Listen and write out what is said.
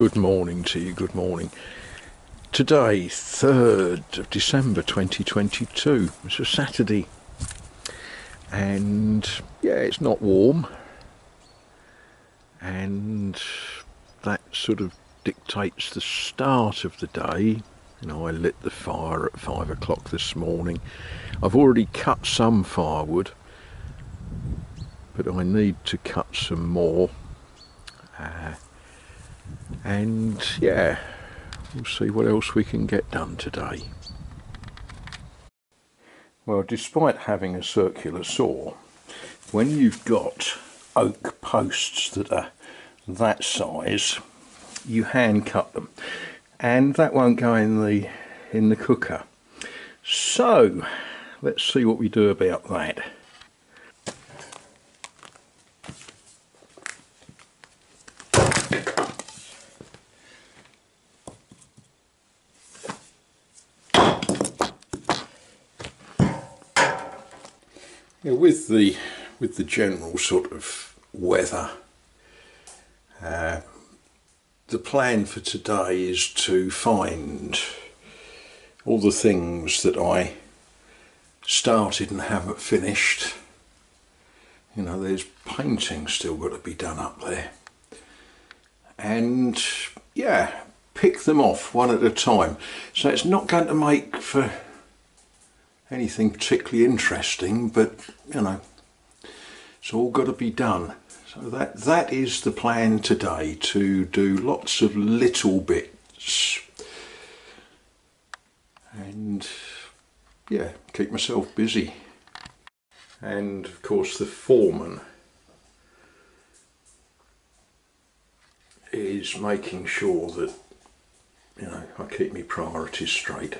Good morning to you, good morning. Today, 3rd of December 2022, it's a Saturday, and yeah, it's not warm, and that sort of dictates the start of the day. You know, I lit the fire at 5 o'clock this morning. I've already cut some firewood, but I need to cut some more. Uh, and yeah, we'll see what else we can get done today. Well, despite having a circular saw, when you've got oak posts that are that size, you hand cut them, and that won't go in the in the cooker. So, let's see what we do about that. Yeah, with the with the general sort of weather, uh, the plan for today is to find all the things that I started and haven't finished. You know, there's painting still got to be done up there, and yeah, pick them off one at a time. So it's not going to make for anything particularly interesting, but you know, it's all got to be done. So that that is the plan today to do lots of little bits and yeah, keep myself busy. And of course the foreman is making sure that you know I keep my priorities straight.